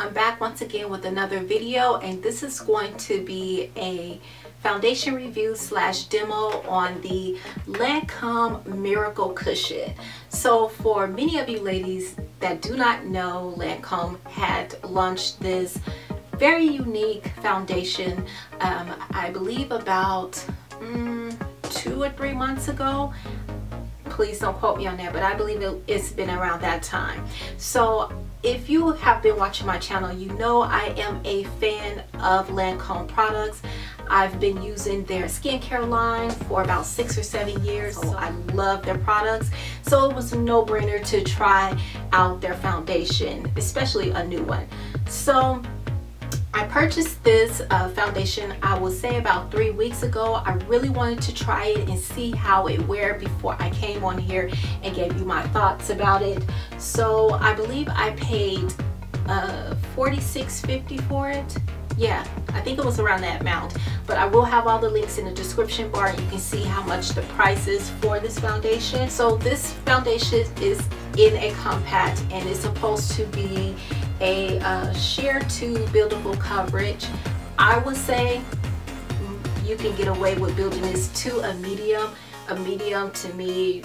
I'm back once again with another video and this is going to be a foundation review slash demo on the Lancome Miracle Cushion. So for many of you ladies that do not know, Lancome had launched this very unique foundation, um, I believe about mm, two or three months ago please don't quote me on that but I believe it, it's been around that time so if you have been watching my channel you know I am a fan of Lancome products. I've been using their skincare line for about six or seven years so I love their products. So it was a no-brainer to try out their foundation especially a new one. So I purchased this uh, foundation I will say about three weeks ago. I really wanted to try it and see how it wear before I came on here and gave you my thoughts about it. So I believe I paid uh, $46.50 for it. Yeah, I think it was around that amount. But I will have all the links in the description bar. You can see how much the price is for this foundation. So this foundation is in a compact and it's supposed to be a uh, sheer to buildable coverage. I would say you can get away with building this to a medium. A medium to me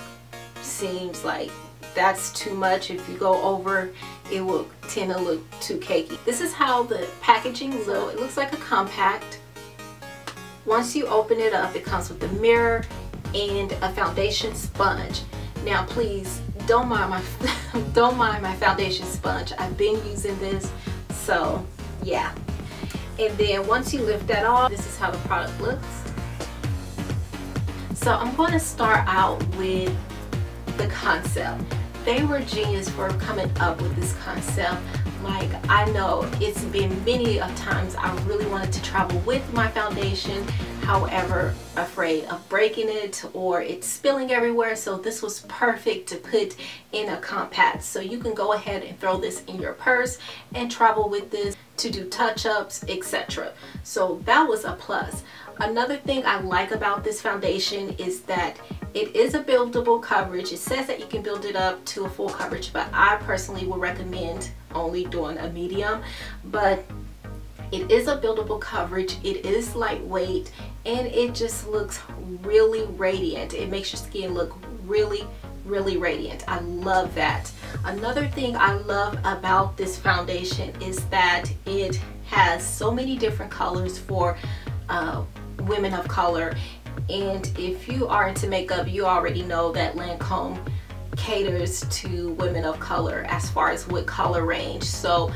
seems like that's too much. If you go over, it will tend to look too cakey. This is how the packaging looks. It looks like a compact. Once you open it up, it comes with a mirror and a foundation sponge. Now please don't mind my don't mind my foundation sponge. I've been using this so yeah. And then once you lift that off this is how the product looks. So I'm going to start out with the concept. They were genius for coming up with this concept. Like I know it's been many of times I really wanted to travel with my foundation however afraid of breaking it or it's spilling everywhere. So this was perfect to put in a compact so you can go ahead and throw this in your purse and travel with this to do touch-ups etc so that was a plus. Another thing I like about this foundation is that it is a buildable coverage. It says that you can build it up to a full coverage but I personally would recommend only doing a medium. But it is a buildable coverage it is lightweight and it just looks really radiant. It makes your skin look really really radiant. I love that. Another thing I love about this foundation is that it has so many different colors for uh, women of color. And if you are into makeup you already know that Lancome caters to women of color as far as what color range. So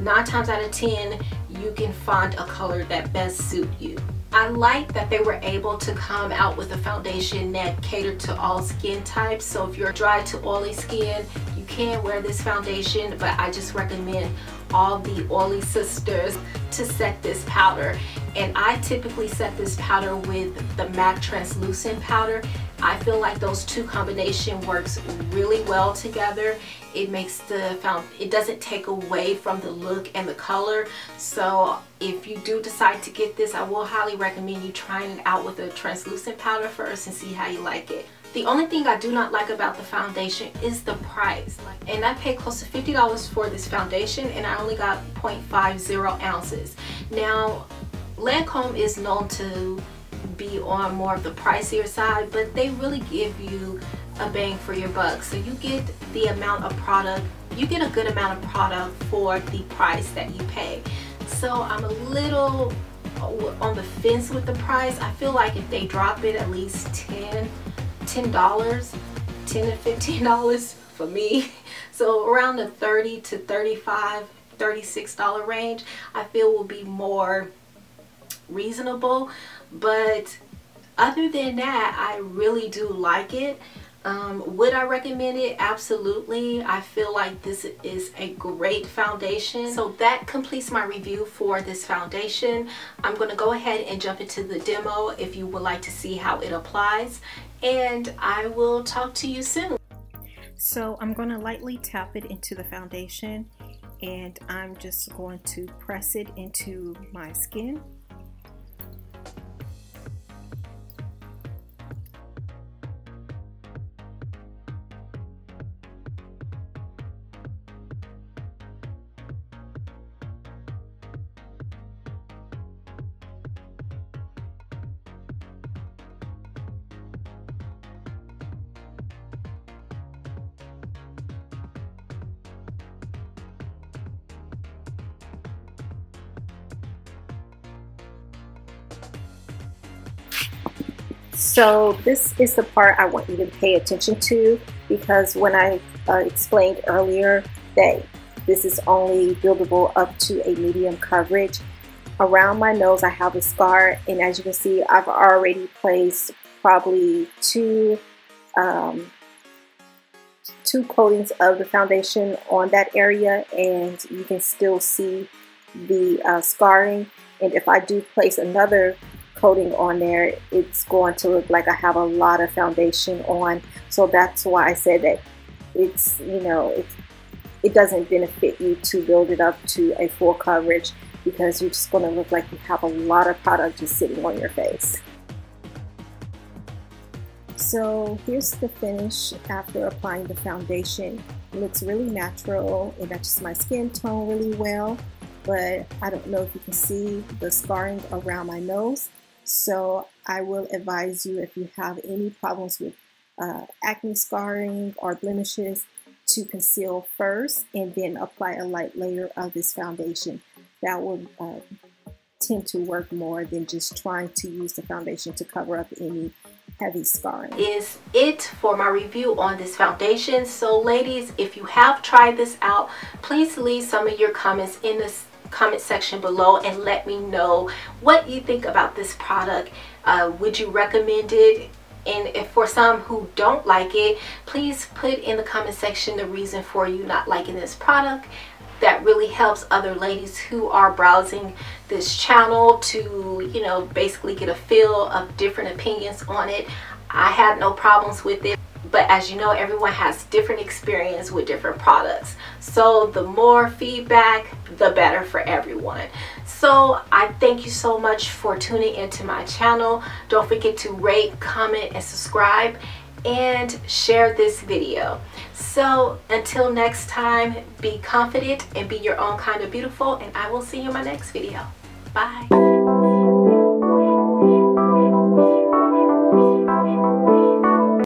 nine times out of ten you can find a color that best suit you. I like that they were able to come out with a foundation that catered to all skin types. So if you're dry to oily skin can wear this foundation but I just recommend all the oily sisters to set this powder. And I typically set this powder with the MAC translucent powder. I feel like those two combination works really well together. It makes the found it doesn't take away from the look and the color. So if you do decide to get this I will highly recommend you trying it out with a translucent powder first and see how you like it the only thing I do not like about the foundation is the price. And I paid close to $50 for this foundation and I only got 0.50 ounces. Now, Lancome is known to be on more of the pricier side, but they really give you a bang for your buck. So you get the amount of product, you get a good amount of product for the price that you pay. So I'm a little uh, on the fence with the price. I feel like if they drop it at least 10 $10, 10 to $15 for me. So around the 30 to 35 $36 range I feel will be more reasonable but other than that I really do like it um, would I recommend it? Absolutely. I feel like this is a great foundation. So that completes my review for this foundation. I'm going to go ahead and jump into the demo if you would like to see how it applies. And I will talk to you soon. So I'm going to lightly tap it into the foundation and I'm just going to press it into my skin So this is the part I want you to pay attention to because when I uh, explained earlier that this is only buildable up to a medium coverage, around my nose I have a scar. And as you can see I've already placed probably two um, two coatings of the foundation on that area. And you can still see the uh, scarring. And if I do place another coating on there, it's going to look like I have a lot of foundation on. So that's why I said that it's, you know, it, it doesn't benefit you to build it up to a full coverage because you're just going to look like you have a lot of product just sitting on your face. So here's the finish after applying the foundation. It looks really natural. It matches my skin tone really well, but I don't know if you can see the scarring around my nose. So I will advise you if you have any problems with uh, acne scarring or blemishes to conceal first and then apply a light layer of this foundation. That will uh, tend to work more than just trying to use the foundation to cover up any heavy scarring. Is it for my review on this foundation. So ladies, if you have tried this out, please leave some of your comments in this comment section below and let me know what you think about this product. Uh, would you recommend it? And if for some who don't like it, please put in the comment section the reason for you not liking this product. That really helps other ladies who are browsing this channel to, you know, basically get a feel of different opinions on it. I had no problems with it but as you know everyone has different experience with different products. So the more feedback the better for everyone. So I thank you so much for tuning into my channel. Don't forget to rate comment and subscribe and share this video. So until next time be confident and be your own kind of beautiful and I will see you in my next video. Bye